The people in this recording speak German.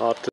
Harte.